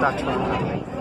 大车。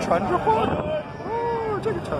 船之花哦这个船